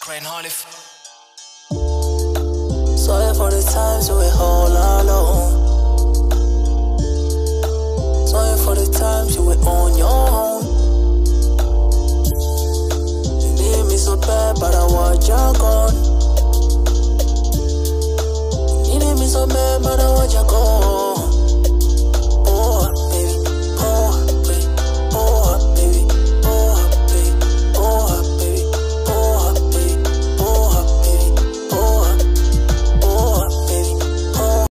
Crane Harley. Sorry for the times we all alone. Sorry for the times you were on your own. You need me so bad, but I watch you gone. You need me so bad, but I watch you gone.